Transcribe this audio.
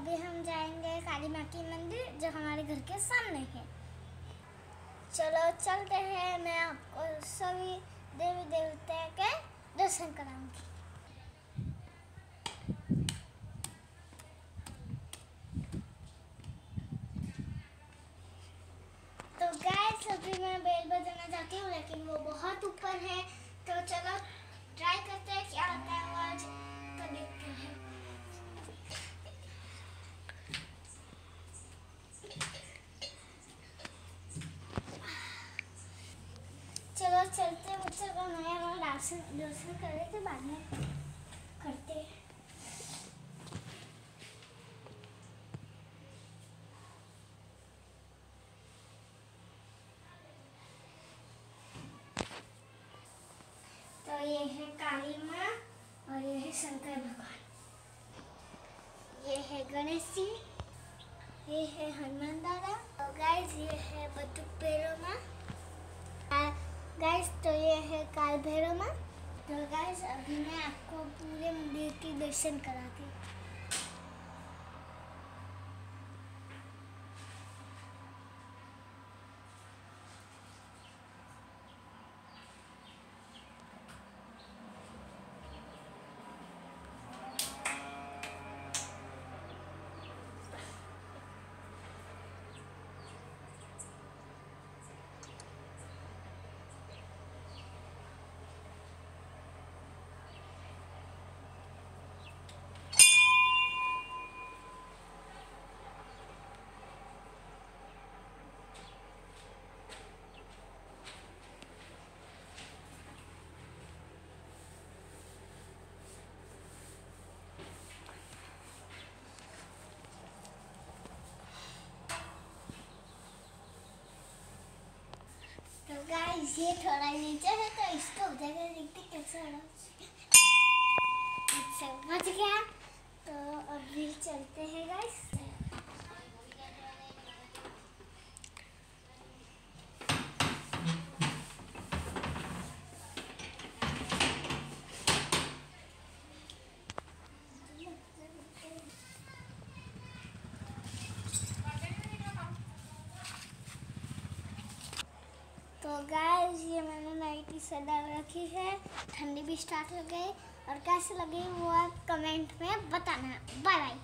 अभी हम जाएँगे काली माँ की मंदिर, जो हमारे घर के सामने है। चलो, चलते हैं। मैं आपको सभी देवी देवता के दर्शन कराऊँगी। तो गाइस अभी मैं बेल बजाना चाहती हूँ, लेकिन वो बहुत ऊपर है। चलते बच्चे को नया नया दर्शन दर्शन करे के बाद में करते तो ये है काली माँ और ये है शंकर भगवान। ये है गणेश जी ये है हनुमान दादा। और गाइस ये है बटुक भैरव माँ। गाइस तो ये है काल भैरव माँ। तो गाइस अभी मैं आपको पूरे मंदिर के दर्शन कराती हूँ। गाइस ये थोड़ा नीचे है तो इसको उधर देखते कैसे हो बच गया। तो अभी चलते हैं गाइस तो गाइस ये मैंने नाइटी डाल रखी है। ठंडी भी स्टार्ट हो गई। और कैसे लगी वो आप कमेंट में बताना। Bye bye